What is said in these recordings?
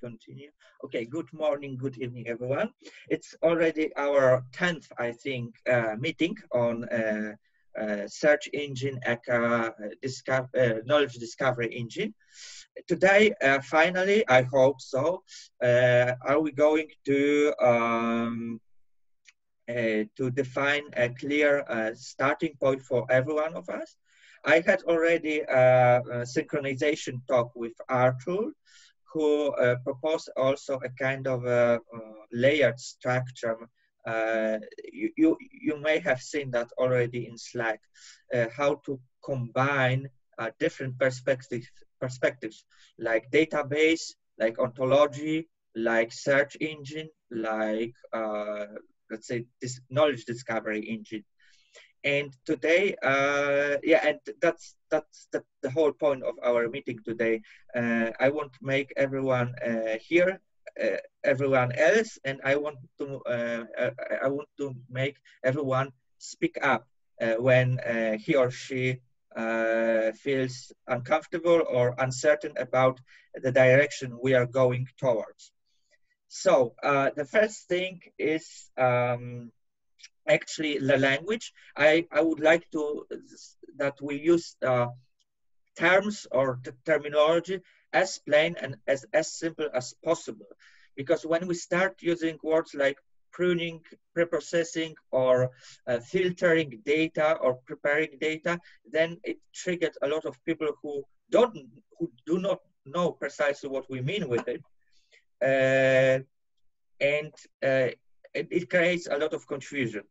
continue. Okay, good morning, good evening, everyone. It's already our 10th, I think, uh, meeting on uh, uh, search engine, ECA, uh, uh, knowledge discovery engine. Today, uh, finally, I hope so, are we going to um, to define a clear starting point for every one of us I had already a synchronization talk with Arthur, who uh, proposed also a kind of a, uh, layered structure. Uh, you, you, you may have seen that already in Slack, uh, how to combine uh, different perspectives, perspectives like database, like ontology, like search engine, like uh, let's say this knowledge discovery engine and today uh, yeah and that's that's the, the, whole point of our meeting today. Uh, i want to make everyone uh, here uh, everyone else and i want to uh, uh, i want to make everyone speak up when he or she feels uncomfortable or uncertain about the direction we are going towards. So the first thing is um, actually the language. I, I would like to that we use uh, terms or terminology as plain and as, as simple as possible. Because when we start using words like pruning, preprocessing, or uh, filtering data or preparing data, then it triggers a lot of people who don't, who do not know precisely what we mean with it. Uh, and uh, it, it, creates a lot of confusion.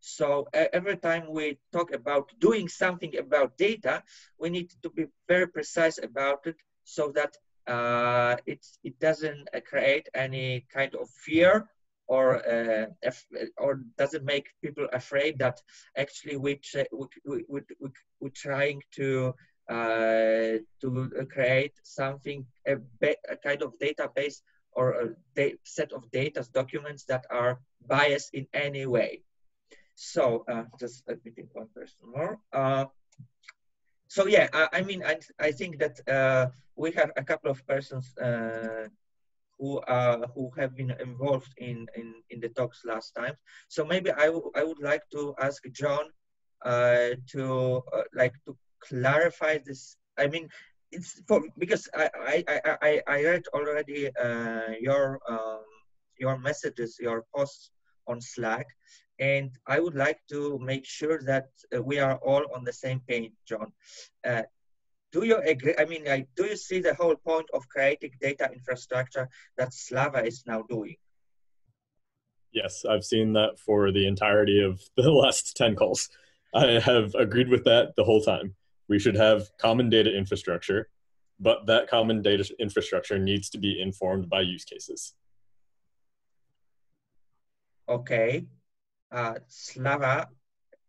So every time we talk about doing something about data, we need to be very precise about it so that uh, it, it doesn't uh, create any kind of fear or uh, or doesn't make people afraid that actually we we, we, we, we're trying to uh, to create something a, a, kind of database or a set of data documents that are biased in any way. So uh, just think one person more. Uh, so yeah, I, I, mean, I, I think that uh, we have a couple of persons uh, who are who have been involved in, in, in the talks last time. So maybe I, I would like to ask John uh, to uh, like to clarify this. I mean, it's for because I I, I, I read already your um, your messages, your posts on Slack, and I would like to make sure that uh, we are all on the same page, John. Uh, do you agree? I mean, like, do you see the whole point of creating data infrastructure that Slava is now doing? Yes, I've seen that for the entirety of the last 10 calls. I have agreed with that the whole time. We should have common data infrastructure, but that common data infrastructure needs to be informed by use cases. Okay uh, Slava,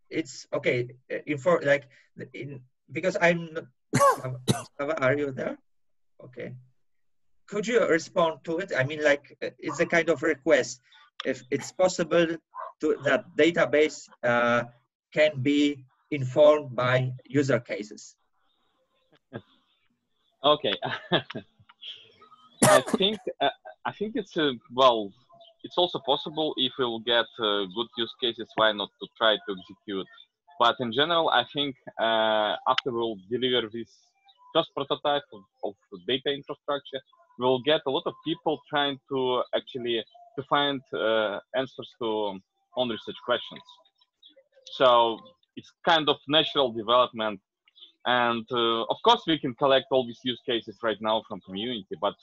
it's okay. In for like in because I'm Slava, are you there? Okay. Could you respond to it? I mean, like it's a kind of request. If it's possible to that database uh, can be informed by user cases. Okay. I think uh, I think it's a well it's also possible if we will get uh, good use cases, why not to try to execute. But in general, I think uh, after we'll deliver this first prototype of, of, data infrastructure, we'll get a lot of people trying to actually to find uh, answers to on research questions. So it's kind of natural development. And uh, of course, we can collect all these use cases right now from community, but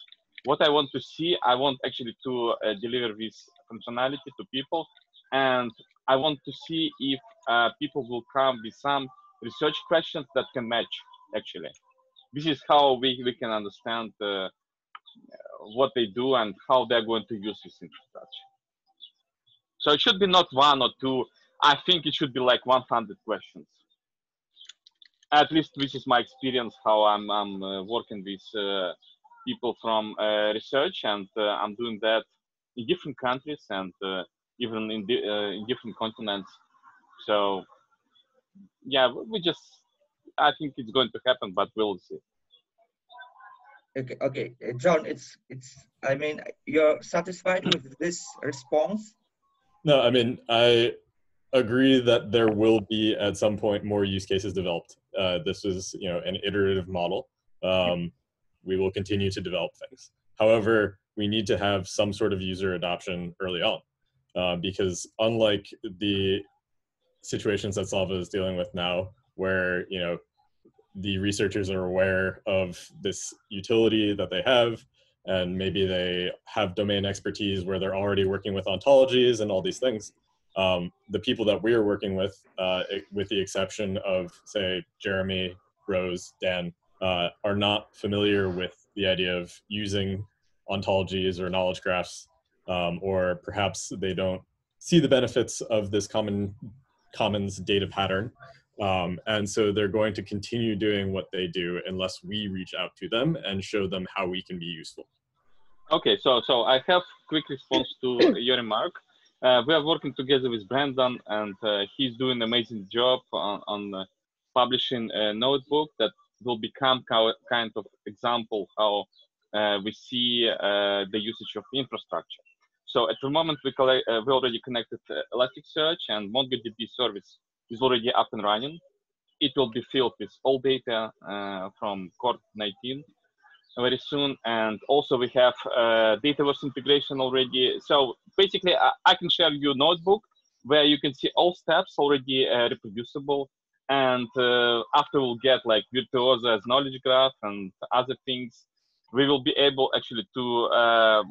what I want to see, I want actually to uh, deliver this functionality to people, and I want to see if uh, people will come with some research questions that can match. Actually, this is how we we can understand uh, what they do and how they're going to use this infrastructure. So it should be not one or two. I think it should be like 100 questions. At least this is my experience how I'm, I'm uh, working with uh, people from uh, research, and uh, I'm doing that in different countries and uh, even in, di in different continents. So yeah, we just I think it's going to happen, but we'll see. Okay, okay, John, it's it's. I mean, you're satisfied with this response? No, I mean, I agree that there will be at some point more use cases developed. Uh, this is, you know, an iterative model. Um, we will continue to develop things. However, we need to have some sort of user adoption early on, uh, because unlike the situations that Slava is dealing with now, where you know the researchers are aware of this utility that they have and maybe they have domain expertise where they're already working with ontologies and all these things um, the people that we're working with uh, with the exception of say jeremy rose dan uh, are not familiar with the idea of using ontologies or knowledge graphs um, or perhaps they don't see the benefits of this common commons data pattern um, and so they're going to continue doing what they do unless we reach out to them and show them how we can be useful. Okay, so so I have quick response to your remark. Uh, we are working together with Brandon, and uh, he's doing amazing job on, on uh, publishing a notebook that will become kind of example how uh, we see uh, the usage of infrastructure. So at the moment, we, collect, uh, we already connected Elasticsearch and MongoDB service is already up and running. It will be filled with all data uh, from Core 19 very soon. And also we have uh, Dataverse integration already. So basically I, I, can share you notebook where you can see all steps already uh, reproducible. And uh, after we'll get like Virtuoso as knowledge graph and other things, we will be able actually to uh,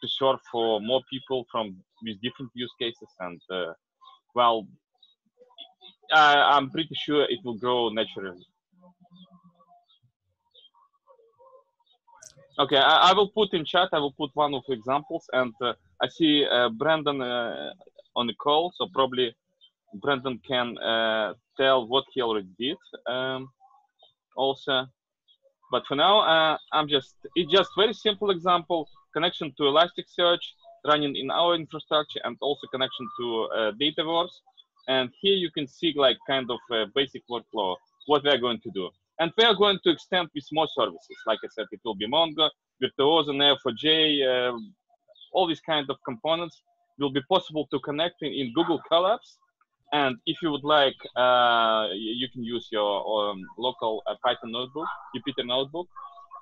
to serve for more people from with different use cases and uh, well I, I'm pretty sure it will grow naturally. Okay, I, I, will put in chat. I will put one of examples, and uh, I see uh, Brandon uh, on the call, so probably Brandon can uh, tell what he already did. Um, also, but for now, uh, I'm just it's just very simple example connection to Elasticsearch running in our infrastructure, and also connection to uh, Dataverse and here you can see like kind of a basic workflow, what we are going to do. And we are going to extend with more services. Like I said, it will be Mongo, Virtuoso, Neo4j, uh, all these kind of components will be possible to connect in, in Google Colabs. And if you would like, uh, you can use your um, local uh, Python notebook, Jupyter notebook,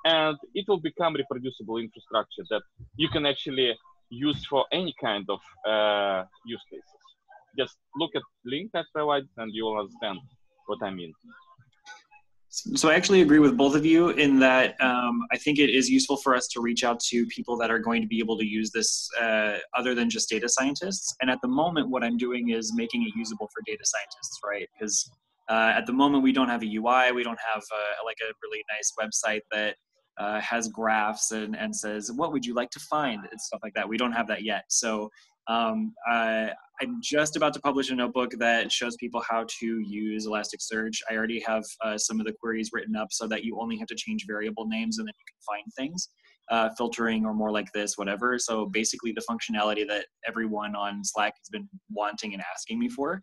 and it will become reproducible infrastructure that you can actually use for any kind of uh, use cases just look at link I provided and you will understand what I mean. So I actually agree with both of you in that um, I think it is useful for us to reach out to people that are going to be able to use this uh, other than just data scientists. And at the moment, what I'm doing is making it usable for data scientists, right? Because uh, at the moment, we don't have a UI, we don't have uh, like a really nice website that uh, has graphs and, and says, what would you like to find and stuff like that. We don't have that yet. So um, I, I'm just about to publish a notebook that shows people how to use Elasticsearch. I already have uh, some of the queries written up so that you only have to change variable names and then you can find things, uh, filtering or more like this, whatever. So basically the functionality that everyone on Slack has been wanting and asking me for.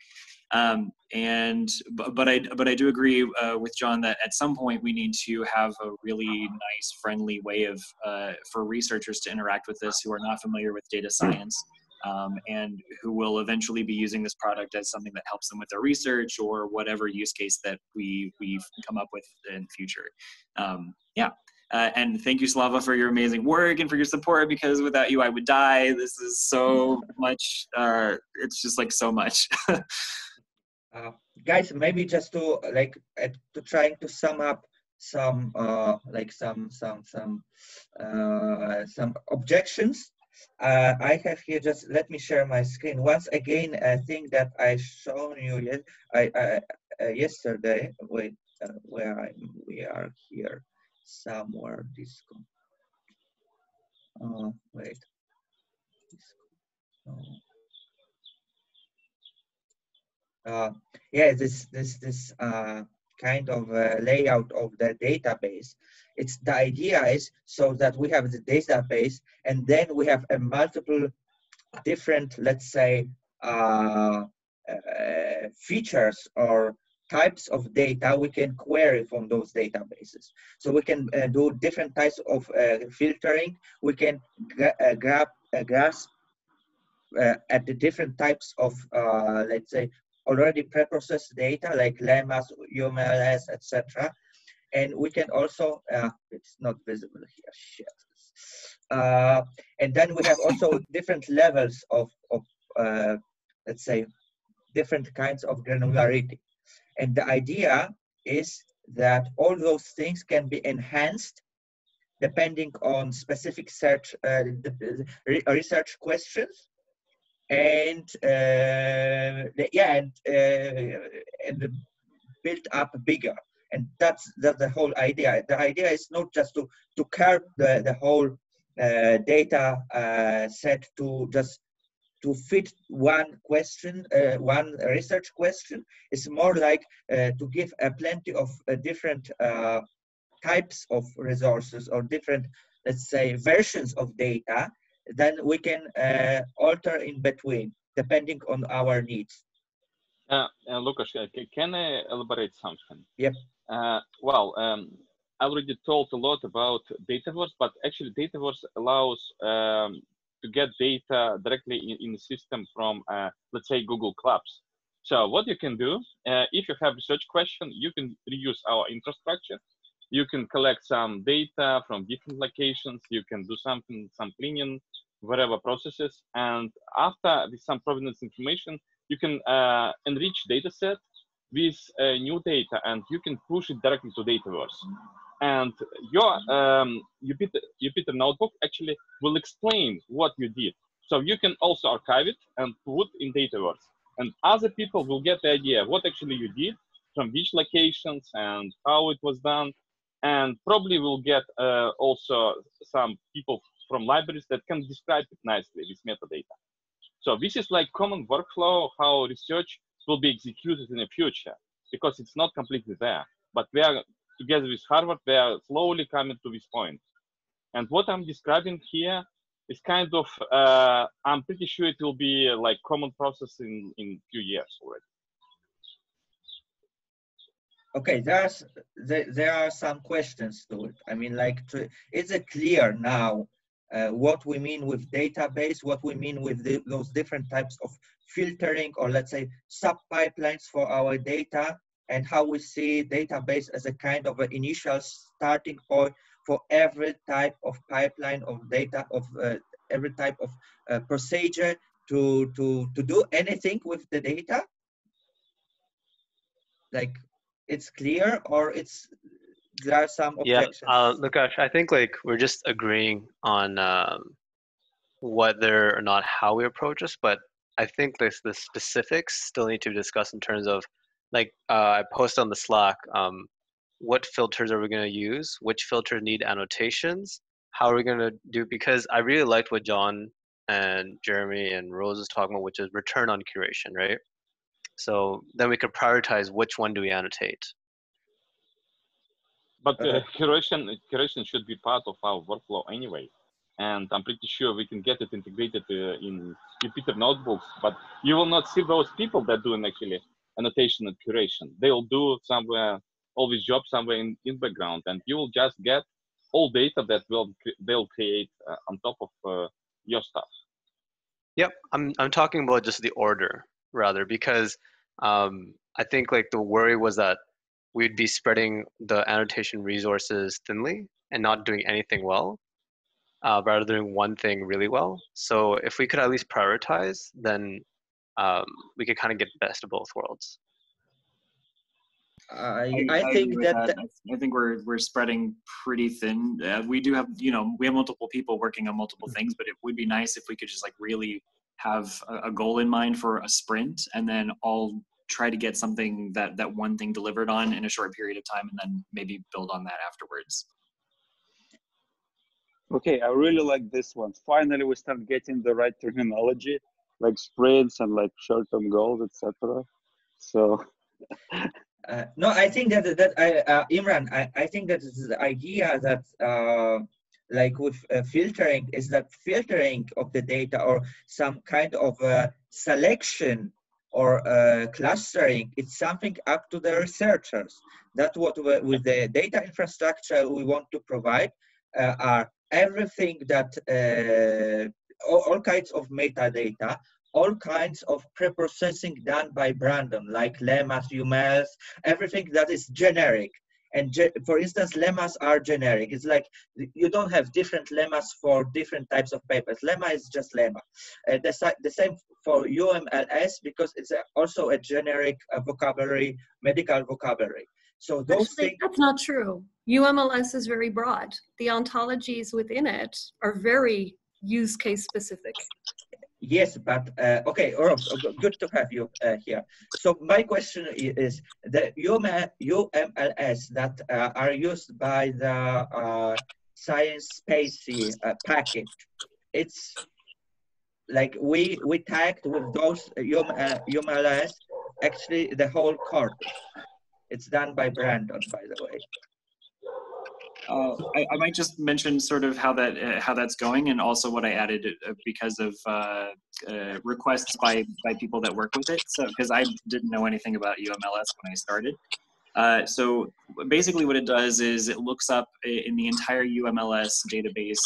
Um, and but, I but I do agree uh, with John that at some point we need to have a really nice, friendly way of uh, for researchers to interact with this who are not familiar with data science um, and who will eventually be using this product as something that helps them with their research or whatever use case that we we've come up with in the future. Um, yeah. Uh, and thank you, Slava, for your amazing work and for your support. Because without you, I would die. This is so much. Uh, it's just like so much. uh, guys, maybe just to like to trying to sum up some uh, like some some some uh, some objections uh, I have here just let me share my screen once again. A thing that I shown you yet I, I uh, yesterday. Wait, uh, where I we are here somewhere. Disco. Oh wait. Oh. Yeah, this this this uh, kind of uh, layout of the database. It's the idea is so that we have the database and then we have a multiple different, let's say, uh, uh, features or types of data we can query from those databases. So we can uh, do different types of uh, filtering. We can gra uh, grab, grasp at the different types of, let's say, already preprocessed data like lemmas, UMLS, etc. And we can also, ah, it's not visible here, shit. Uh, and then we have also different levels of, of uh, let's say, different kinds of granularity. And the idea is that all those things can be enhanced depending on specific search uh, research questions and uh, yeah and uh, and up bigger and that's that's the whole idea the idea is not just to to curb the the whole uh, data set to just to fit one question, uh, one research question. It's more like uh, to give uh, plenty of uh, different types of resources or different, let's say, versions of data. Then we can uh, alter in between, depending on our needs. Uh, Lucas, can I elaborate something? Yep. well, um, I already told a lot about Dataverse, but actually Dataverse allows um, to get data directly in, in the system from, uh, let's say, Google Colabs. So what you can do, uh, if you have research question, you can reuse our infrastructure. You can collect some data from different locations. You can do something, some cleaning, whatever processes. And after with some provenance information, you can uh, enrich data set with uh, new data and you can push it directly to Dataverse and your um, Jupyter, Jupyter notebook actually will explain what you did. So you can also archive it and put in Dataverse. And other people will get the idea what actually you did, from which locations and how it was done. And probably will get uh, also some people from libraries that can describe it nicely with metadata. So this is like common workflow how research will be executed in the future because it's not completely there. But we are together with Harvard, they are slowly coming to this point. And what I'm describing here is kind of, uh, I'm pretty sure it will be like common process in, in few years already. Okay, there's, there, there are some questions to it. I mean, like, to, is it clear now uh, what we mean with database, what we mean with the, those different types of filtering or let's say sub pipelines for our data and how we see database as a kind of an initial starting point for every type of pipeline of data of uh, every type of uh, procedure to to to do anything with the data. Like it's clear or it's there are some objections yeah uh, Lukash, i think like we're just agreeing on um, whether or not how we approach this but i think this the specifics still need to be discussed in terms of like uh, I post on the Slack, um, what filters are we going to use? Which filters need annotations? How are we going to do? Because I really liked what John and Jeremy and Rose is talking about, which is return on curation, right? So then we could prioritize which one do we annotate. But uh, curation curation should be part of our workflow anyway, and I'm pretty sure we can get it integrated uh, in Jupyter notebooks. But you will not see those people that doing actually annotation and curation. They'll do somewhere all these jobs somewhere in, in background, and you will just get all data that will they'll create uh, on top of uh, your stuff. Yep, I'm I'm talking about just the order rather because um, I think like the worry was that we'd be spreading the annotation resources thinly and not doing anything well, uh, rather than doing one thing really well. So if we could at least prioritize, then um, we could kind of get the best of both worlds. I, I, I think that, that, I think we're we're spreading pretty thin. Uh, we do have you know we have multiple people working on multiple mm-hmm. things, but it would be nice if we could just like really have a, a goal in mind for a sprint, and then all try to get something that that one thing delivered on in a short period of time, and then maybe build on that afterwards. Okay, I really like this one. Finally, we start getting the right terminology like sprints and like short-term goals, etc. So. uh, no, I think that that I, uh, Imran, I, I think that the idea that uh, like with uh, filtering is that filtering of the data or some kind of uh, selection or uh, clustering, it's something up to the researchers. That's what with the data infrastructure we want to provide uh, are everything that, uh, all, all, kinds of metadata, all kinds of pre-processing done by Brandon, like lemmas, UMLs, everything that is generic. And for instance, lemmas are generic. It's like you don't have different lemmas for different types of papers. Lemma is just lemma. Uh, the, the, same for UMLS because it's a, also a generic uh, vocabulary, medical vocabulary. So those Actually, things. That's not true. UMLS is very broad. The ontologies within it are very use case specific. Yes, but uh, okay, Rob, good to have you uh, here. So my question is the UMLS that uh, are used by the uh, Science Spacey uh, package, it's like we we tagged with those UMLS actually the whole corpus. It's done by Brandon, by the way. Uh, I, I, might just mention sort of how that uh, how that's going, and also what I added uh, because of uh, uh, requests by by people that work with it. So because I didn't know anything about UMLS when I started. Uh, so basically, what it does is it looks up in the entire UMLS database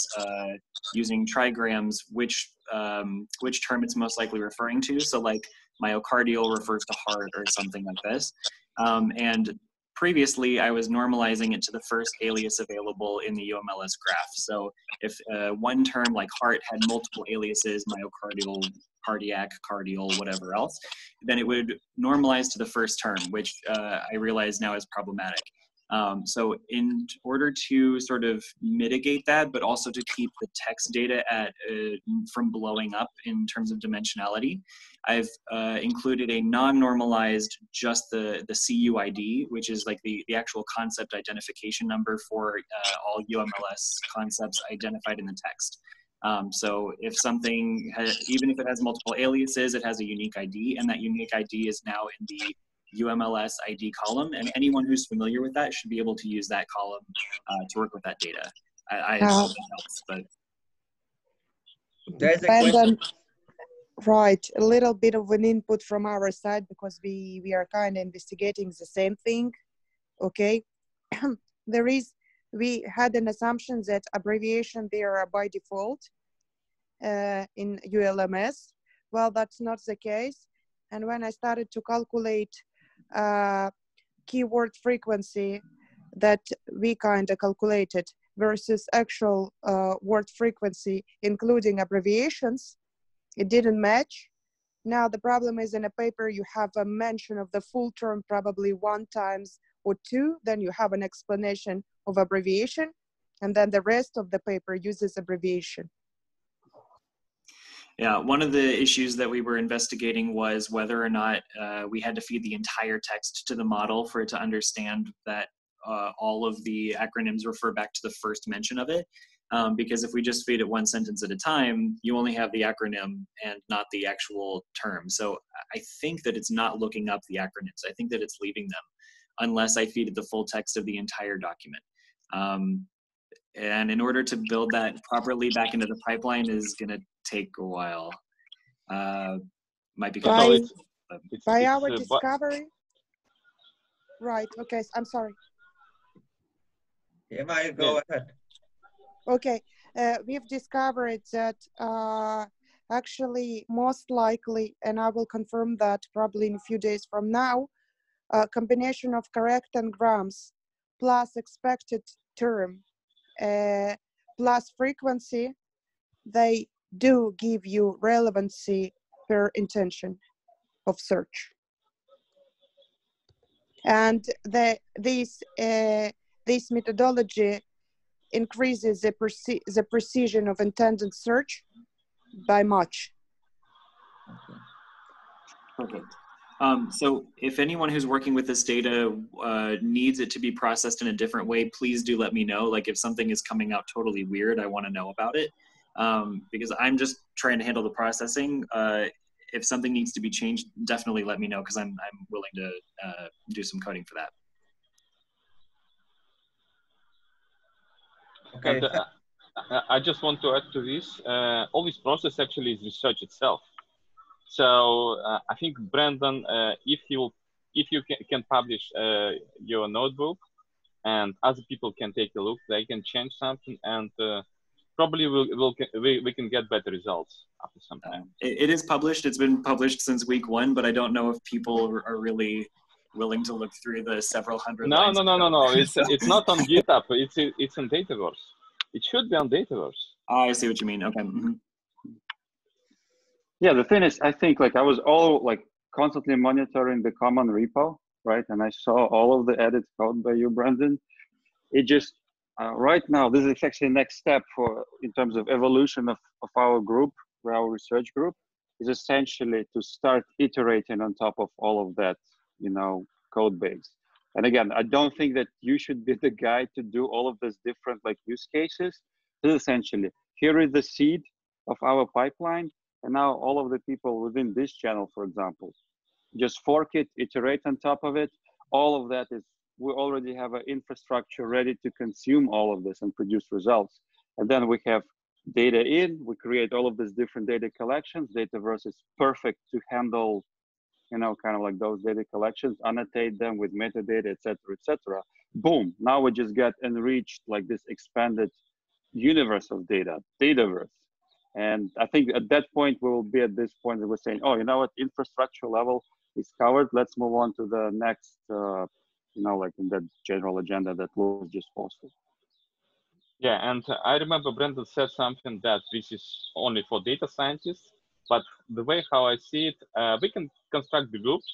using trigrams which um, which term it's most likely referring to. So like myocardial refers to heart or something like this. Um, and previously I was normalizing it to the first alias available in the UMLS graph. So if uh, one term like heart had multiple aliases, myocardial, cardiac, cardial, whatever else, then it would normalize to the first term, which uh, I realize now is problematic. Um, so in order to sort of mitigate that, but also to keep the text data at uh, from blowing up in terms of dimensionality, I've uh, included a non-normalized just the the CUID, which is like the the actual concept identification number for uh, all UMLS concepts identified in the text. Um, so if something, has, even if it has multiple aliases, it has a unique ID, and that unique ID is now in the UMLS ID column, and anyone who's familiar with that should be able to use that column uh, to work with that data. I, I uh, helps, but Brandon, right, a little bit of an input from our side because we we are kind of investigating the same thing. Okay, there is we had an assumption that abbreviation there are by default uh, in ULMS. Well, that's not the case. And when I started to calculate uh, keyword frequency that we kind of calculated versus actual uh, word frequency, including abbreviations, it didn't match. Now the problem is in a paper you have a mention of the full term probably one times or two, then you have an explanation of abbreviation, and then the rest of the paper uses abbreviation. Yeah, one of the issues that we were investigating was whether or not uh, we had to feed the entire text to the model for it to understand that uh, all of the acronyms refer back to the first mention of it. Um, because if we just feed it one sentence at a time, you only have the acronym and not the actual term. So I think that it's not looking up the acronyms. I think that it's leaving them unless I feed it the full text of the entire document. Um, and in order to build that properly back into the pipeline is going to take a while. Uh, might be by, it's, it's, by it's, our uh, discovery. Right. Okay. I'm sorry. Yeah, Maya, go yeah. ahead. Okay. Uh, we've discovered that uh, actually most likely, and I will confirm that probably in a few days from now, a combination of correct n-grams plus expected term uh, plus frequency, they do give you relevancy per intention of search. And the, this, uh, this methodology increases the, preci the precision of intended search by much. Okay. Perfect. Um, so if anyone who's working with this data uh, needs it to be processed in a different way, please do let me know. Like if something is coming out totally weird, I want to know about it um, because I'm just trying to handle the processing. Uh, if something needs to be changed, definitely let me know because I'm, I'm willing to uh, do some coding for that. Okay. And, uh, I just want to add to this. Uh, all this process actually is research itself. So uh, I think Brandon, uh, if you if you can, can publish uh, your notebook, and other people can take a look, they can change something, and uh, probably we'll, we'll, we we can get better results after some time. It, it is published. It's been published since week one, but I don't know if people are- are really willing to look through the several hundred. No, lines no, no, no, no. code. It's it's not on GitHub. It's it's on Dataverse. It should be on Dataverse. Oh, I see what you mean. Okay. mhm. Yeah, the thing is, I think like I was all like constantly monitoring the common repo, right? And I saw all of the edits code by you, Brandon. It just uh, right now, this is actually the next step for in terms of evolution of, of our group, for our research group, is essentially to start iterating on top of all of that, you know, code base. And again, I don't think that you should be the guy to do all of these different like use cases. This is essentially here is the seed of our pipeline and now all of the people within this channel, for example, just fork it, iterate on top of it. All of that is, we already have an infrastructure ready to consume all of this and produce results. And then we have data in, we create all of these different data collections. Dataverse is perfect to handle, you know, kind of like those data collections, annotate them with metadata, et cetera, et cetera. Boom, now we just get enriched like this expanded universe of data, Dataverse. And I think at that point, we will be at this point that we're saying, oh, you know what, infrastructure level is covered. Let's move on to the next, uh, you know, like in that general agenda that was just posted. Yeah, and I remember Brandon said something that this is only for data scientists. But the way how I see it, uh, we can construct the groups.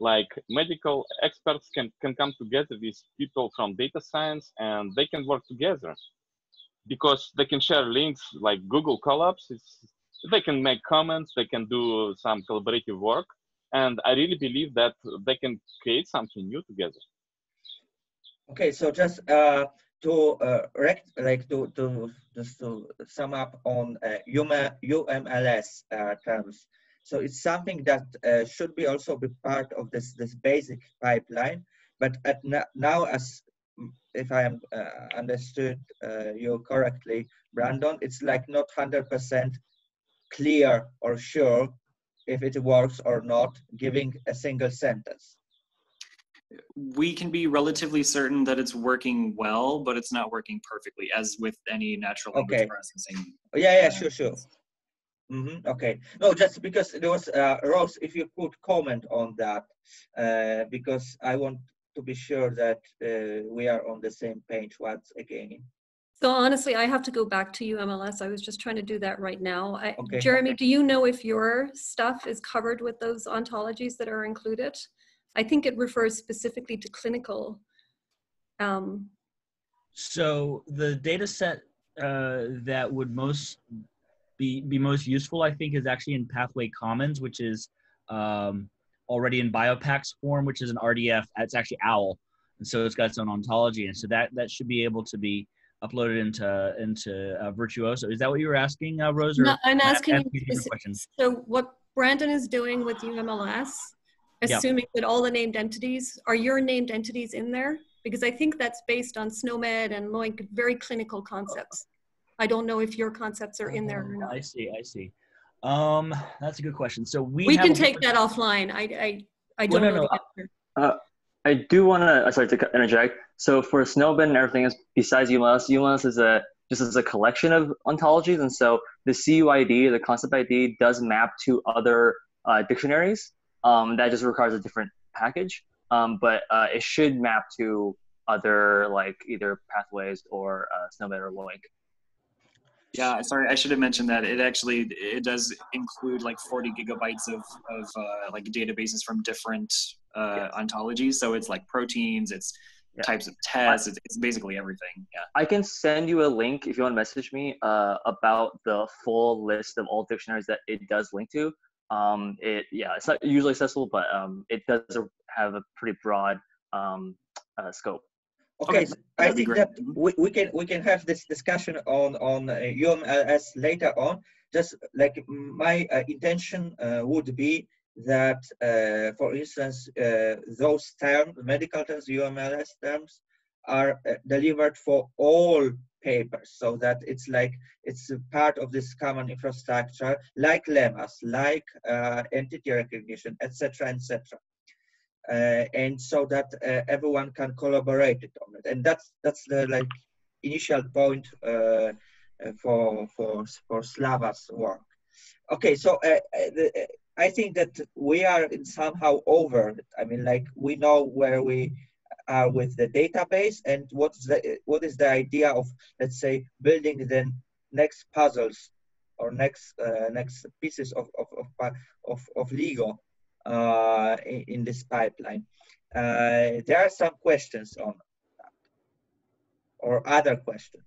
Like medical experts can can come together with people from data science, and they can work together because they can share links like Google Colabs. It's, they can make comments, they can do some collaborative work, and I really believe that they can create something new together. Okay, so just uh, to uh, like to to just to sum up on uh, UM, UMLS uh, terms. So it's something that uh, should be also be part of this this basic pipeline. But at now, as mm, if I am uh, understood uh, you correctly, Brandon, it's like not hundred percent clear or sure if it works or not, giving a single sentence. We can be relatively certain that it's working well, but it's not working perfectly, as with any natural language Okay. processing. Yeah, yeah, uh, sure, sure. hmm okay. No, just because there was, uh, Rose, if you could comment on that, uh, because I want to be sure that uh, we are on the same page once again. So honestly, I have to go back to UMLS. I was just trying to do that right now. I, Okay, Jeremy, do you know if your stuff is covered with those ontologies that are included? I think it refers specifically to clinical. Um, So the data set uh, that would most be, be most useful, I think, is actually in Pathway Commons, which is um, already in BioPax form, which is an RDF. It's actually OWL, and so it's got its own ontology, and so that that should be able to be uploaded into into uh, Virtuoso. Is that what you were asking, uh, Rose? or no, I'm asking you a different speci- question? So what Brandon is doing with UMLS, Yep. assuming that all the named entities, are your named entities in there? Because I think that's based on SNOMED and like very clinical concepts. I don't know if your concepts are in there or Oh, not. I see. I see. Um, that's a good question. So we We can take that offline. I, I, I don't no, know. no, the answer. I do want to I'm sorry to interject. So for SNOMED and everything else besides UMLS, UMLS is a just as a collection of ontologies, and so the CUID, the concept ID, does map to other uh, dictionaries. Um, that just requires a different package, um, but uh, it should map to other like either pathways or uh, SNOMED or LOINC. Yeah, sorry, I should have mentioned that. It actually it does include like 40 gigabytes of of uh, like databases from different uh, ontologies. So it's like proteins, it's Yeah. types of tests, it's, it's basically everything. Yeah. I can send you a link if you want to message me uh, about the full list of all dictionaries that it does link to. Um, it yeah, it's not usually accessible, but um, it does have a pretty broad um, uh, scope. Okay, Okay, so I think great. that we, we can we can have this discussion on on uh, UMLS later on. Just like my uh, intention uh, would be that, uh, for instance, uh, those terms, medical terms, UMLS terms, are uh, delivered for all papers so that it's like it's part of this common infrastructure like lemmas like uh, entity recognition etc etc uh, and so that uh, everyone can collaborate on it. And that's that's the like initial point uh, uh, for for for slava's work. Okay so the, i think that we are in somehow over i mean like we know where we uh, with the database and what's the what is the idea of let's say building the next puzzles or next uh, next pieces of of of, of, of Lego uh, in, in, this pipeline. Uh, there are some questions on that or other questions.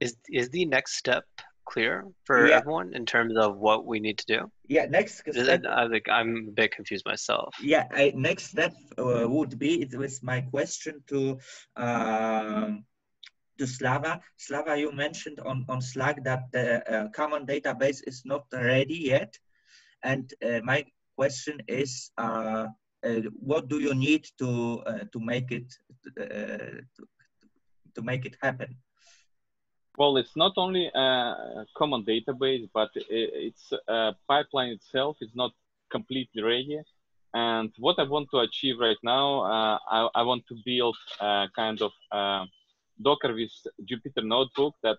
Is is the next step clear for yeah. everyone in terms of what we need to do? Yeah, next step. I think I'm a bit confused myself. Yeah, I, next step uh, would be it was my question to um, to Slava. Slava, you mentioned on on Slack that the uh, common database is not ready yet, and uh, my question is. Uh, uh, what do you need to uh, to make it to, to make it happen? Well, it's not only a common database, but it's a pipeline itself is not completely ready. And what I want to achieve right now, uh, I, I, want to build a kind of uh, Docker with Jupyter notebook that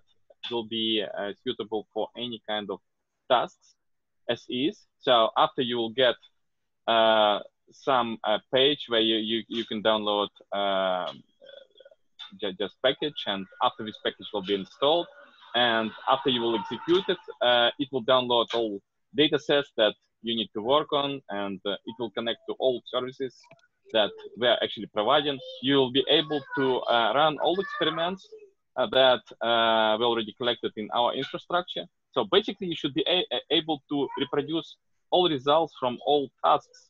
will be uh, suitable for any kind of tasks as is. So after you will get uh, some uh, page where you, you, you can download just package and after this package will be installed and after you will execute it uh, it will download all data sets that you need to work on and uh, it will connect to all services that we're actually providing. You will be able to uh, run all experiments uh, that uh, we already collected in our infrastructure. So basically you should be able to reproduce all results from all tasks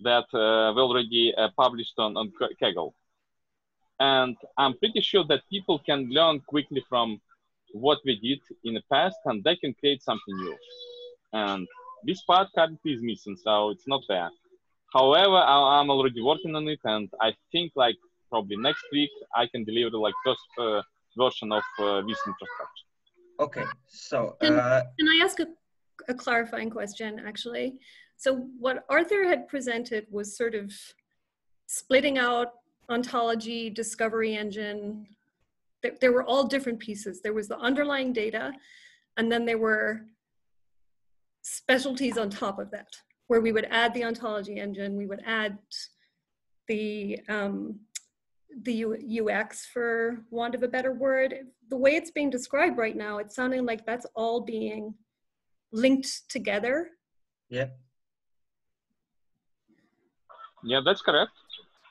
that uh, we already published on, on Kaggle and I'm pretty sure that people can learn quickly from what we did in the past and they can create something new. And this part currently is missing, so it's not there. However, I'm already working on it and I think like probably next week I can deliver like first uh, version of uh, this infrastructure. Okay, so. Uh, can, can I ask a, a clarifying question actually? So what Arthur had presented was sort of splitting out ontology, discovery engine. There, there were all different pieces. There was the underlying data, and then there were specialties on top of that, where we would add the ontology engine, we would add the um, the UX for want of a better word. The way it's being described right now, it's sounding like that's all being linked together. Yeah. Yeah, that's correct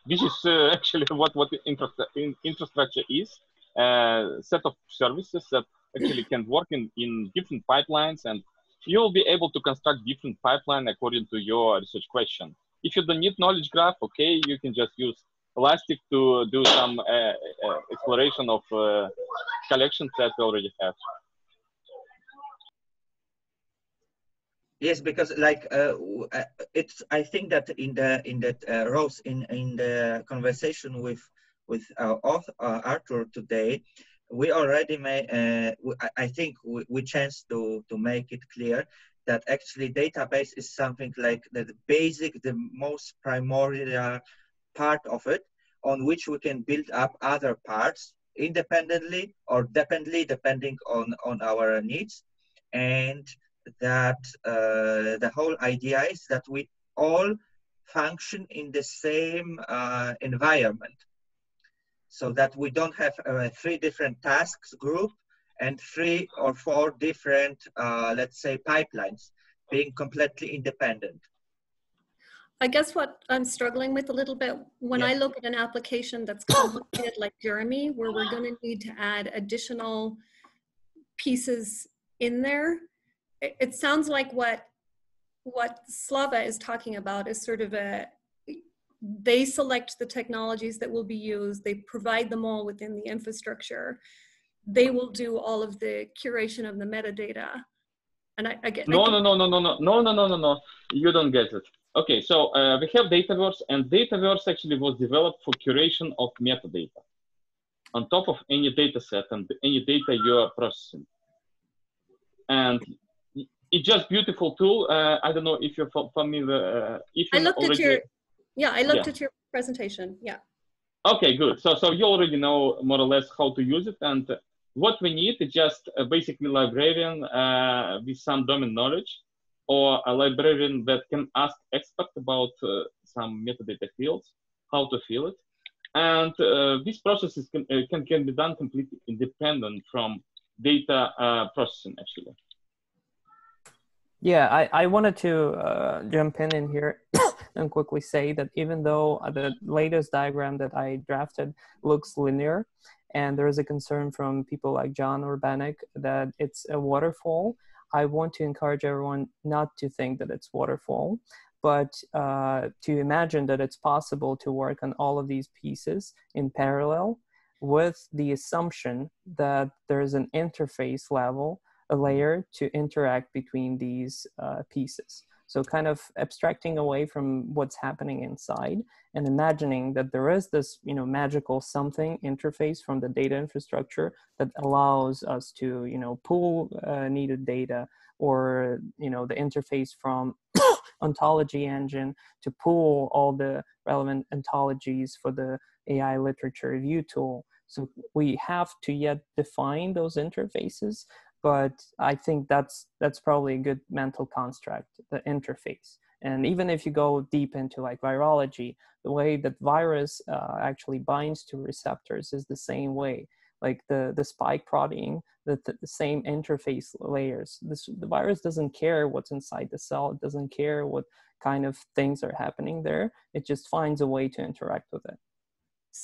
this is uh, actually what what infra- infrastructure is. A uh, set of services that actually can work in, in different pipelines and you'll be able to construct different pipeline according to your research question. If you don't need knowledge graph okay you can just use elastic to do some uh, uh, exploration of uh, collections that we already have Yes, because like uh, uh, it's. I think that in the in that uh, Rose in in the conversation with with our author, uh, Arthur today, we already made. Uh, I think we, we chanced to to make it clear that actually database is something like the basic, the most primordial part of it, on which we can build up other parts independently or dependently, depending on on our needs, and that uh, the whole idea is that we all function in the same uh, environment so that we don't have uh, three different tasks group and three or four different, uh, let's say, pipelines being completely independent. I guess what I'm struggling with a little bit when yes. I look at an application that's complicated like Jeremy, where we're going to need to add additional pieces in there, it, sounds like what what Slava is talking about is sort of a they select the technologies that will be used they provide them all within the infrastructure. They will do all of the curation of the metadata. And i, I get no I no no no no no no no no no no. You don't get it. Okay so uh, we have dataverse and dataverse actually was developed for curation of metadata on top of any data set and any data you are processing. And it's just beautiful tool. Uh, I don't know if you're familiar. Uh, if I looked already... at your, yeah, I looked Yeah. at your presentation. Yeah. Okay, good. So, so you already know more or less how to use it. And what we need is just basically librarian uh, with some domain knowledge or a librarian that can ask expert about uh, some metadata fields, how to fill it. And uh, this process can, uh, can, can be done completely independent from data uh, processing, actually. Yeah, I, I wanted to uh, jump in in here and quickly say that even though uh, the latest diagram that I drafted looks linear, and there is a concern from people like John Urbanek that it's a waterfall, I want to encourage everyone not to think that it's waterfall, but uh, to imagine that it's possible to work on all of these pieces in parallel with the assumption that there's an interface level a layer to interact between these uh, pieces. So, kind of abstracting away from what's happening inside and imagining that there is this, you know, magical something interface from the data infrastructure that allows us to, you know, pull uh, needed data or, you know, the interface from ontology engine to pull all the relevant ontologies for the AI literature review tool. So we have to yet define those interfaces but I think that's that's probably a good mental construct, the interface. And even if you go deep into like virology, the way that virus uh, actually binds to receptors is the same way. Like the the spike protein, the, the, the same interface layers. This, the virus doesn't care what's inside the cell. It doesn't care what kind of things are happening there. It just finds a way to interact with it.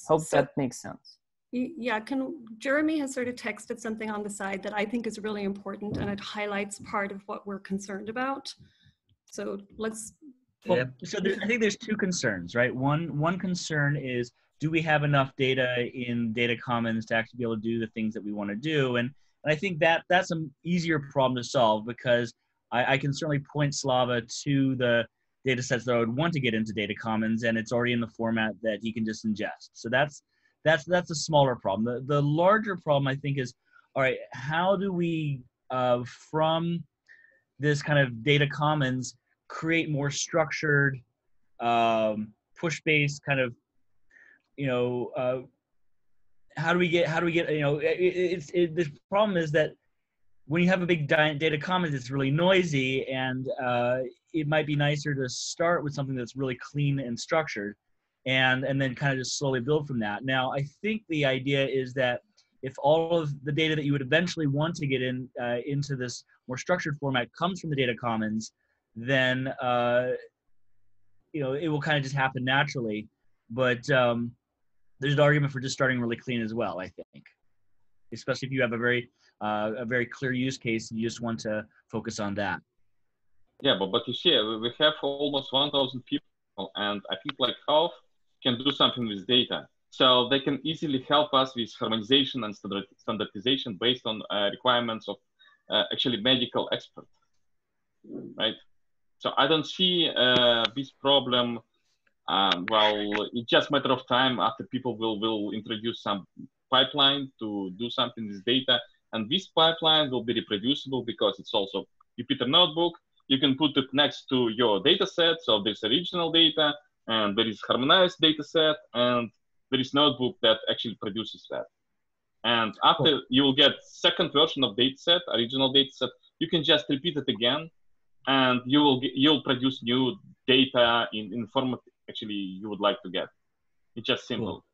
Hope So- that makes sense. Yeah, can, Jeremy has sort of texted something on the side that I think is really important and it highlights part of what we're concerned about. So let's, Well, Yep. so there, I think there's two concerns, right? One one concern is do we have enough data in data commons to actually be able to do the things that we want to do? And, and I think that that's an easier problem to solve because I, I can certainly point Slava to the data sets that I would want to get into data commons and it's already in the format that he can just ingest. So that's that's that's a smaller problem. The the larger problem I think is all right, how do we uh, from this kind of data commons create more structured um, push based kind of you know uh, how do we get how do we get you know it, it- it's it, the problem is that when you have a big data commons it's really noisy and uh, it might be nicer to start with something that's really clean and structured and and then kind of just slowly build from that. Now i think the idea is that if all of the data that you would eventually want to get in uh, into this more structured format comes from the data commons then uh, you know it will kind of just happen naturally. But um, there's an argument for just starting really clean as well i think. Especially if you have a very uh, a very clear use case and you just want to focus on that. Yeah, but, but you see, we have almost 1,000 people, and I think like half can do something with data. So they can easily help us with harmonization and standard, standardization based on uh, requirements of uh, actually medical expert, right? So I don't see uh, this problem. Um, well, it's just matter of time after people will will introduce some pipeline to do something with data, and this pipeline will be reproducible because it's also Jupyter Notebook. You can put it next to your data set, so there's original data, and there is harmonized data set, and there is notebook that actually produces that. And after you will get second version of data set, original data set, you can just repeat it again, and you will get, you'll produce new data in, in format actually you would like to get. It's just simple.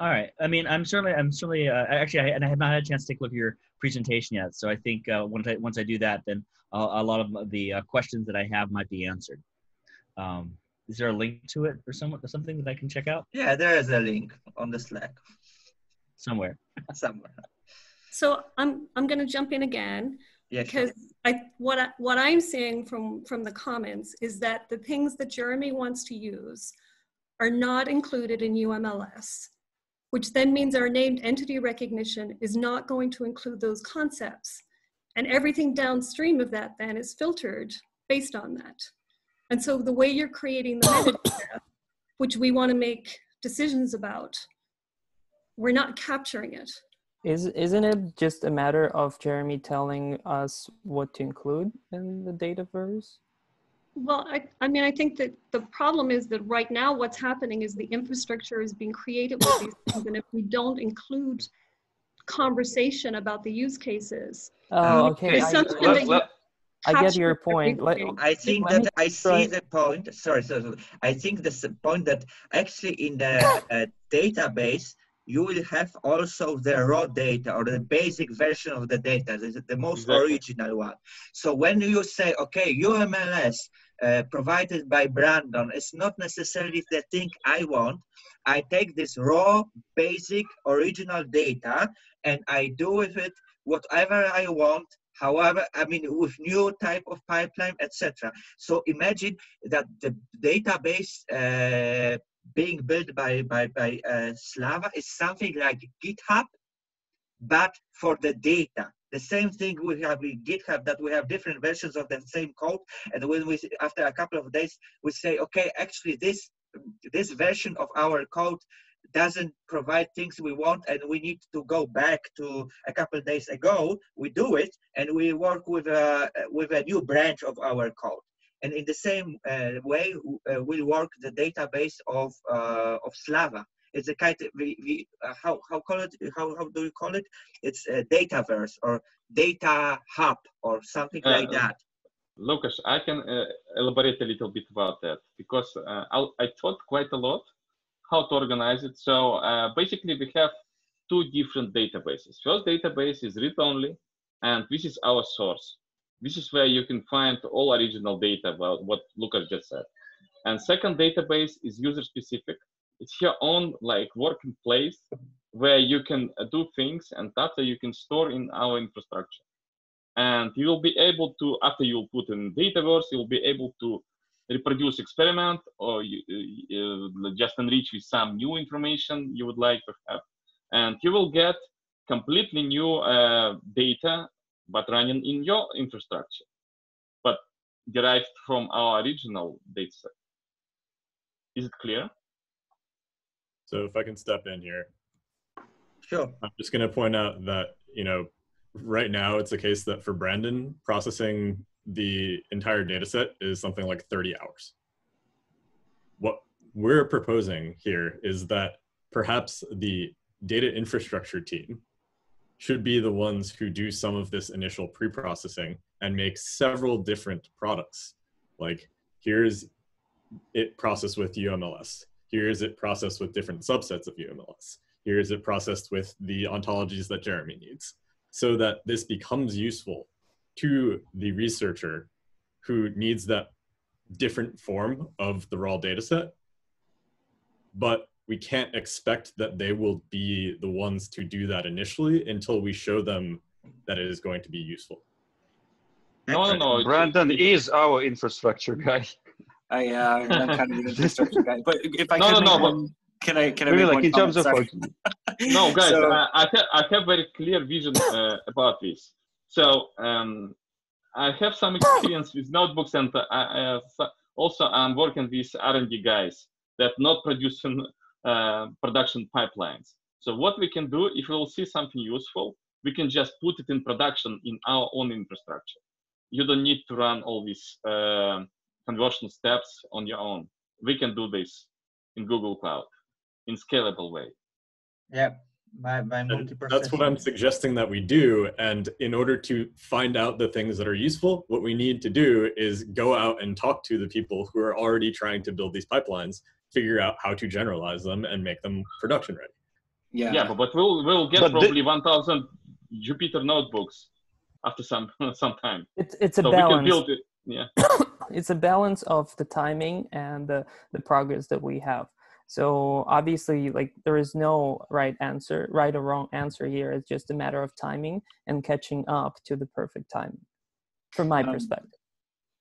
All right. I mean, I'm certainly, I'm certainly, uh, actually, I, and I have not had a chance to take a look at your presentation yet. So I think uh, once I once I do that, then uh, a lot of the uh, questions that I have might be answered. Um, is there a link to it or some, something that I can check out Yeah, there is a link on the Slack somewhere? somewhere. so I'm, I'm going to jump in again. Yeah, sure. because I what I, what I'm seeing from from the comments is that the things that Jeremy wants to use are not included in UMLS, which then means our named entity recognition is not going to include those concepts, and everything downstream of that then is filtered based on that. And so the way you're creating the metadata, which we want to make decisions about, we're not capturing it. Is isn't it just a matter of Jeremy telling us what to include in the Dataverse? Well, I, I mean, I think that the problem is that right now what's happening is the infrastructure is being created with these things, and if we don't include conversation about the use cases, Oh, okay. it's I, something let- that you let- I get your point. Let. I think that I see the point. Sorry, sorry, sorry. I think that's the point that actually in the uh, database you will have also the raw data or the basic version of the data, the, the most Exactly. original one. So when you say, okay, UMLS uh, provided by Brandon is not necessarily the thing I want, I take this raw, basic, original data and I do with it whatever I want however i mean with new type of pipeline etc so imagine that the database uh, being built by by, by uh, slava is something like github but for the data. The same thing we have with github that we have different versions of the same code and when we after a couple of days we say okay actually this this version of our code doesn't provide things we want and we need to go back to a couple of days ago we do it and we work with a with a new branch of our code. And in the same uh, way uh, we'll work the database of uh, of slava. It's a kind of we, we uh, how how call it? How, how do you call it? It's a dataverse or data hub or something like Uh, that. Lucas, I can uh, elaborate a little bit about that because uh, I, I thought quite a lot how to organize it. So uh, basically, we have two different databases. First database is read-only, and this is our source. This is where you can find all original data about what Lucas just said. And second database is user-specific. It's your own like working place where you can uh, do things and data you can store in our infrastructure and you will be able to after you put in dataverse you'll be able to reproduce experiment or you, uh, just enrich with some new information you would like to have and you will get completely new uh, data but running in your infrastructure but derived from our original data set is it clear? So if I can step in here, sure. I'm just going to point out that, you know, right now it's a case that for Brandon, processing the entire data set is something like 30 hours. What we're proposing here is that perhaps the data infrastructure team should be the ones who do some of this initial pre-processing and make several different products. Like here's it processed with UMLS. Here's it processed with different subsets of UMLS. Here's it processed with the ontologies that Jeremy needs so that this becomes useful to the researcher who needs that different form of the raw data set. But we can't expect that they will be the ones to do that initially until we show them that it is going to be useful. no no no it's- Brandon is our infrastructure guy. I, uh, I'm kind of the infrastructure guy. But if I No, can no, make no, but- one, can I can I Really, like in terms of comment? function. no guys So- I, I, have, I have very clear vision uh, about this so um, i have some experience with notebooks and uh, I, uh, also i'm working with r&d guys that not producing uh, production pipelines. So what we can do if we will see something useful we can just put it in production in our own infrastructure. You don't need to run all these uh, conversion steps on your own. We can do this in google cloud in scalable way. Yeah by, by that's what I'm suggesting that we do. And in order to find out the things that are useful, what we need to do is go out and talk to the people who are already trying to build these pipelines, figure out how to generalize them and make them production ready. Yeah. Yeah, but, but we'll we'll get But probably 1,000 Jupyter notebooks after some some time. It's it's a so we can balance. build it. Yeah. it's a balance of the timing and the, the progress that we have. So obviously, like there is no right answer, right or wrong answer here. It's just a matter of timing and catching up to the perfect time, from my Um, perspective.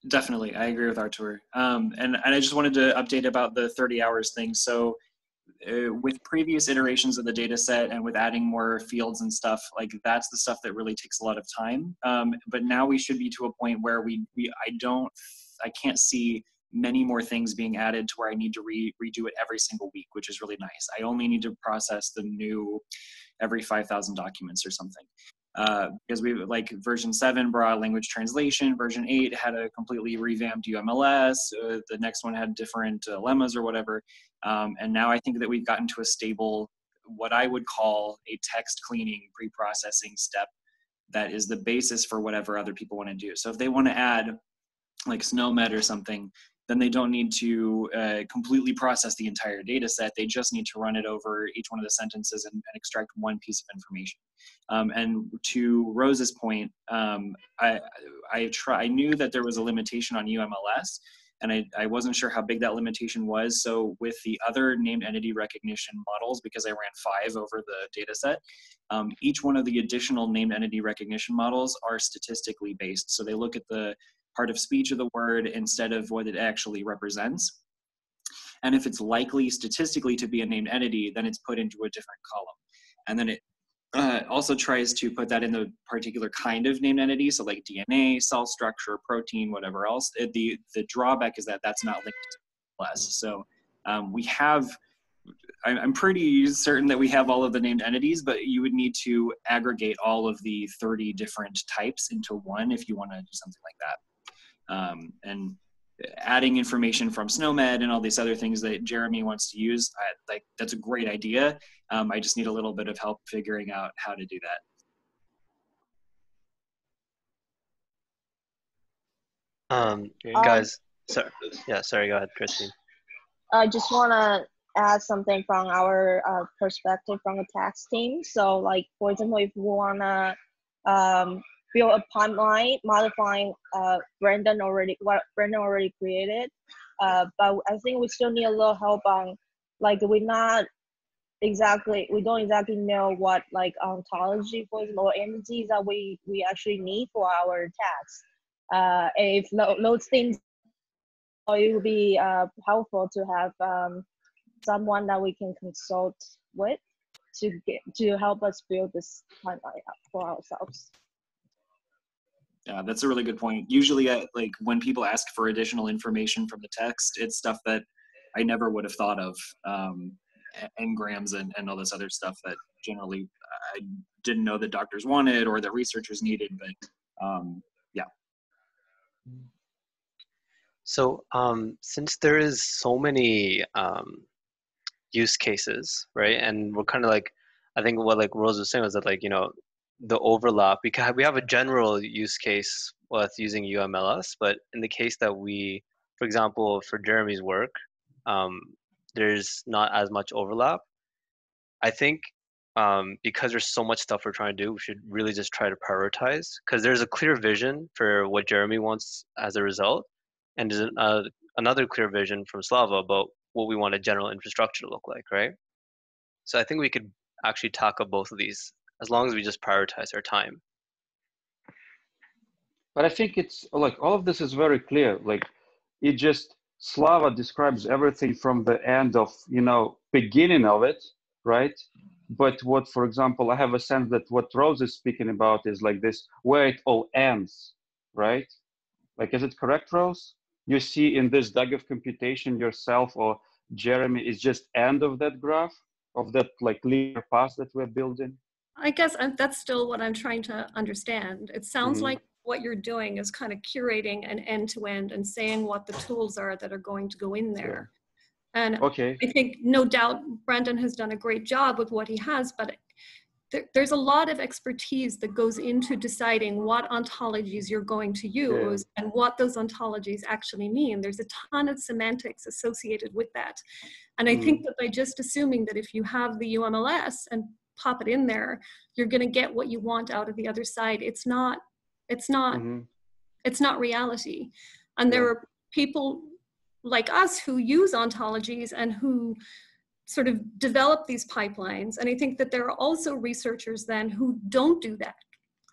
Definitely, I agree with Artur. Um, and and I just wanted to update about the 30 hours thing. So, uh, with previous iterations of the data set and with adding more fields and stuff, like that's the stuff that really takes a lot of time. Um, but now we should be to a point where we we I don't I can't see many more things being added to where I need to re- redo it every single week, which is really nice. I only need to process the new every 5,000 documents or something. Uh, because we like version 7 brought language translation, version 8 had a completely revamped UMLS, uh, the next one had different uh, lemmas or whatever. Um, and now I think that we've gotten to a stable, what I would call a text cleaning pre processing step that is the basis for whatever other people want to do. So if they want to add like SNOMED or something, then they don't need to uh, completely process the entire data set. They just need to run it over each one of the sentences and, and extract one piece of information. Um, and to Rose's point, um, I, I, try, I knew that there was a limitation on UMLS, and I, I wasn't sure how big that limitation was. So with the other named entity recognition models, because I ran five over the data set, um, each one of the additional named entity recognition models are statistically based. So they look at the part of speech of the word instead of what it actually represents. And if it's likely statistically to be a named entity, then it's put into a different column. And then it uh, also tries to put that in the particular kind of named entity, so like DNA, cell structure, protein, whatever else. It, the the drawback is that that's not linked to less. So um, we have. I'm pretty certain that we have all of the named entities, but you would need to aggregate all of the 30 different types into one if you want to do something like that um, and adding information from SNOMED and all these other things that Jeremy wants to use, I, like that's a great idea. Um, I just need a little bit of help figuring out how to do that. Um, guys, um, sorry, yeah, sorry, go ahead, Christine. I just want to add something from our uh, perspective from the tax team. So, like, for example, if we want to um, build a pipeline modifying uh, Brandon already what Brandon already created. Uh, but I think we still need a little help on like we're not exactly we don't exactly know what like ontology for the entities that we we actually need for our tasks. Uh, if those things, it would be uh, helpful to have um, someone that we can consult with to get to help us build this pipeline for ourselves. Yeah, that's a really good point. Usually, uh, like when people ask for additional information from the text, it's stuff that I never would have thought of, um, n-grams and, and all this other stuff that generally I didn't know that doctors wanted or that researchers needed. But um, yeah. So um, since there is so many um, use cases, right, and we're kind of like, I think what like Rose was saying was that like you know the overlap because we have a general use case with using UMLS, but in the case that we, for example, for Jeremy's work, um, there's not as much overlap. I think um, because there's so much stuff we're trying to do, we should really just try to prioritize because there's a clear vision for what Jeremy wants as a result, and there's uh, another clear vision from Slava about what we want a general infrastructure to look like, right? So I think we could actually tackle both of these as long as we just prioritize our time. But I think it's like all of this is very clear. Like it just Slava describes everything from the end of you know beginning of it, right? But what, for example, I have a sense that what Rose is speaking about is like this where it all ends, right? Like, is it correct, Rose? You see in this DAG of computation yourself or Jeremy is just end of that graph of that like linear path that we're building. I guess I'm, that's still what I'm trying to understand. It sounds mm-hmm. like what you're doing is kind of curating an end to end and saying what the tools are that are going to go in there. And okay. I think no doubt Brandon has done a great job with what he has, but there, there's a lot of expertise that goes into deciding what ontologies you're going to use yeah. and what those ontologies actually mean. There's a ton of semantics associated with that. And I mm. think that by just assuming that if you have the UMLS and pop it in there you're going to get what you want out of the other side it's not it's not mm-hmm. it's not reality and there are people like us who use ontologies and who sort of develop these pipelines and i think that there are also researchers then who don't do that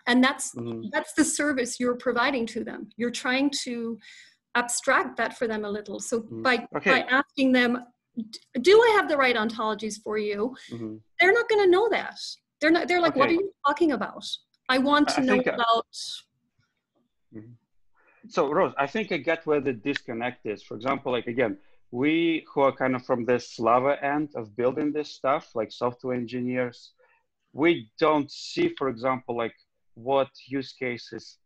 and that's mm-hmm. that's the service you're providing to them you're trying to abstract that for them a little so mm-hmm. by okay. by asking them do I have the right ontologies for you? Mm-hmm. They're not going to know that. They're not. They're like, okay. what are you talking about? I want to I know about. Mm-hmm. so Rose, I think I get where the disconnect is. For example, like again, we who are kind of from the Slava end of building this stuff, like software engineers, we don't see, for example, like what use cases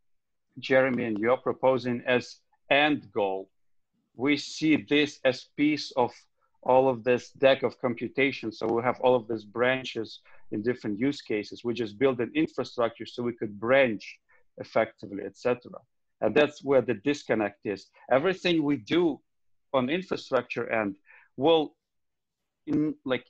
Jeremy and you're proposing as end goal. We see this as piece of all of this DAG of computation. So we have all of these branches in different use cases. We just build an infrastructure so we could branch effectively, etc. And that's where the disconnect is. Everything we do on infrastructure end will, in like,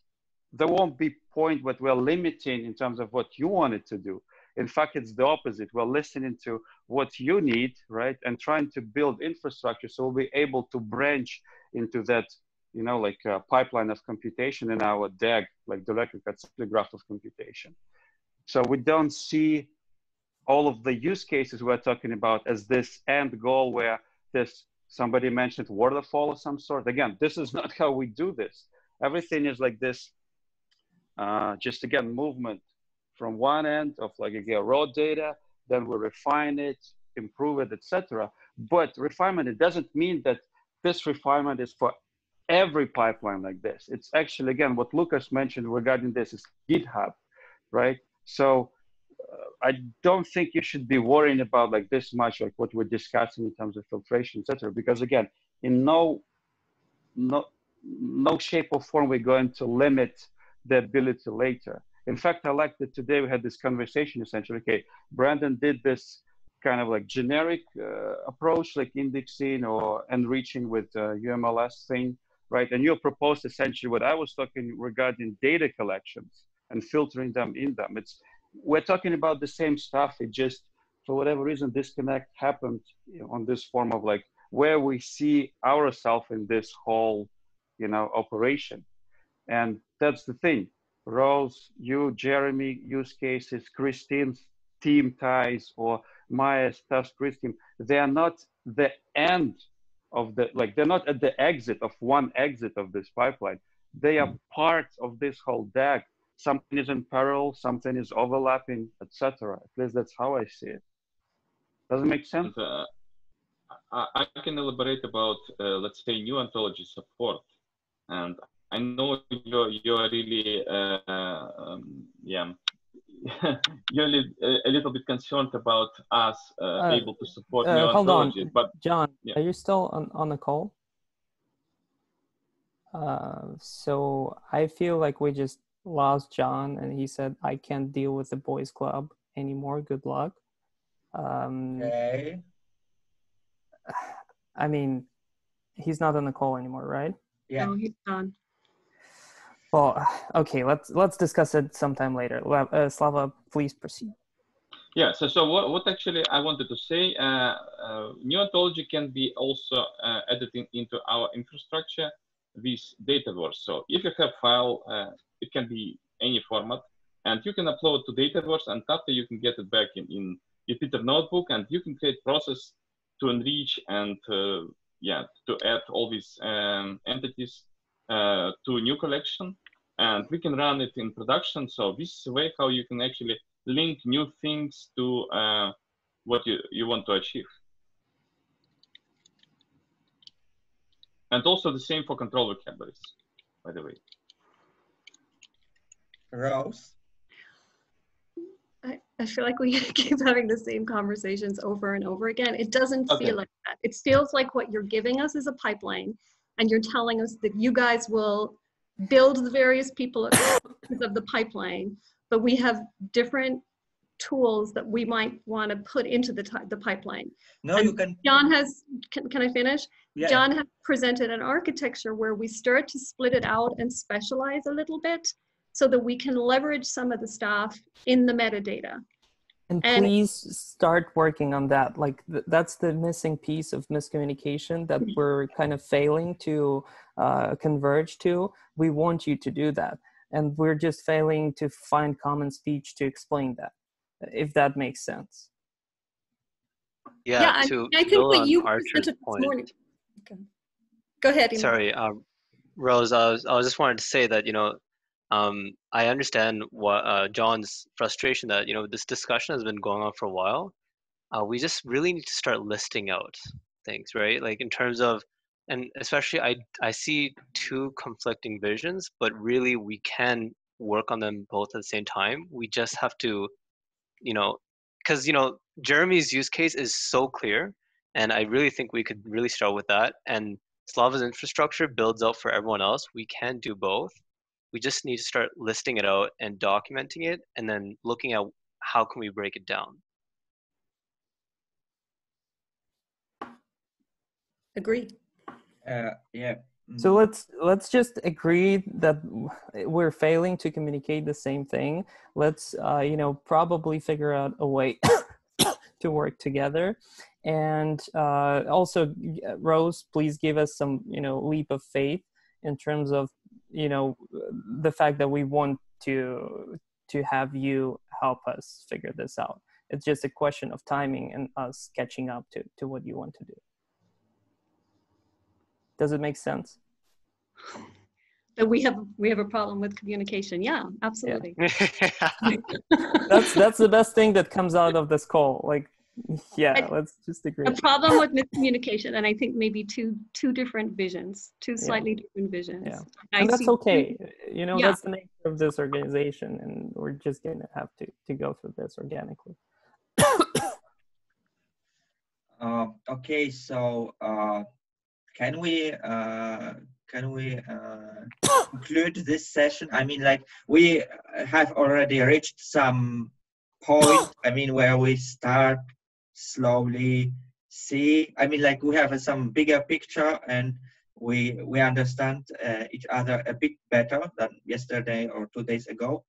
there won't be point what we're limiting in terms of what you wanted to do. In fact, it's the opposite. We're listening to what you need, right, and trying to build infrastructure so we'll be able to branch into that you know, like a pipeline of computation in our DAG, like the graph of computation. So we don't see all of the use cases we're talking about as this end goal where this somebody mentioned waterfall of some sort. Again, this is not how we do this. Everything is like this, uh, just again, movement from one end of like again, raw data, then we refine it, improve it, etc. But refinement, it doesn't mean that this refinement is for every pipeline like this. It's actually, again, what Lucas mentioned regarding this is GitHub, right? So uh, I don't think you should be worrying about like this much, like what we're discussing in terms of filtration, etc. Because again, in no, no, no shape or form we're going to limit the ability later. In fact, I like that today we had this conversation essentially. Okay, Brandon did this kind of like generic uh, approach, like indexing or enriching with uh, UMLS thing right? And you proposed essentially what I was talking regarding data collections and filtering them in them. It's we're talking about the same stuff. It just for whatever reason disconnect happened on this form of like where we see ourselves in this whole you know operation and that's the thing rose you jeremy use cases christine's team ties or maya's task Christine, they are not the end of the like they're not at the exit of one exit of this pipeline. They are part of this whole DAG. Something is in parallel something is overlapping etc at least that's how i see it. Does it make sense? Uh, I, I, can elaborate about uh, let's say new ontology support. And i know you're you're really uh, um, yeah you're a little bit concerned about us uh, uh, able to support uh, hold on. but John, yeah. are you still on, on the call? Uh, so I feel like we just lost John, and he said, "I can't deal with the boys' club anymore. Good luck." Um, okay. I mean, he's not on the call anymore, right? Yeah. No, he's gone. Well, okay, let's let's discuss it sometime later. Uh, Slava, please proceed. Yeah, so, so what, what actually I wanted to say, uh, uh, new ontology can be also uh, added in, into our infrastructure with Dataverse. So if you have file, uh, it can be any format, and you can upload to Dataverse, and after you can get it back in, in Jupyter Notebook, and you can create process to enrich and uh, yeah, to add all these um, entities uh, to a new collection and we can run it in production. So this is a way how you can actually link new things to uh, what you, you want to achieve. And also the same for control vocabularies, by the way. Rose? I, I feel like we keep having the same conversations over and over again. It doesn't okay. feel like that. It feels like what you're giving us is a pipeline and you're telling us that you guys will build the various people of the pipeline, but we have different tools that we might want to put into the, the pipeline. No, and you can. John has, can, can I finish? Yeah. John has presented an architecture where we start to split it out and specialize a little bit so that we can leverage some of the stuff in the metadata. And, and please start working on that. Like th- that's the missing piece of miscommunication that mm-hmm. we're kind of failing to uh, converge to. We want you to do that, and we're just failing to find common speech to explain that. If that makes sense. Yeah. yeah to I, I think what you Artur's point. Morning. Okay. Go ahead. Sorry, um, Rose. I was, I was just wanted to say that you know um, I understand what uh, John's frustration that you know this discussion has been going on for a while, uh, we just really need to start listing out things, right? Like in terms of, and especially I I see two conflicting visions, but really we can work on them both at the same time. We just have to, you know, because you know Jeremy's use case is so clear, and I really think we could really start with that. And Slava's infrastructure builds out for everyone else. We can do both. We just need to start listing it out and documenting it, and then looking at how can we break it down. Agree. Uh, yeah. So let's let's just agree that we're failing to communicate the same thing. Let's uh, you know probably figure out a way to work together. And uh, also, Rose, please give us some you know leap of faith in terms of you know the fact that we want to to have you help us figure this out. It's just a question of timing and us catching up to to what you want to do. Does it make sense? That we have we have a problem with communication. Yeah, absolutely. Yeah. that's that's the best thing that comes out of this call. Like, yeah, I, let's just agree. A problem with miscommunication, and I think maybe two two different visions, two slightly yeah. different visions. Yeah, and that's okay. You know, yeah. that's the nature of this organization, and we're just gonna have to to go through this organically. uh, okay, so uh, can we uh, can we uh, conclude this session? I mean, like we have already reached some point. I mean, where we start slowly see. I mean, like we have some bigger picture and we we understand uh, each other a bit better than yesterday or two days ago.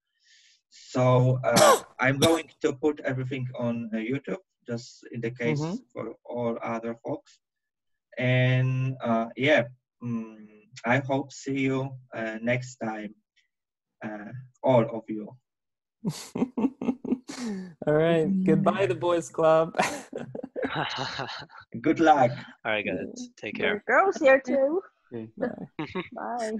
So uh, I'm going to put everything on uh, YouTube, just in the case mm -hmm. for all other folks and uh, yeah um, i hope see you uh, next time uh, all of you all right. Goodbye the boys club. Good luck. All right guys. Take care. girls here too. Bye. Bye.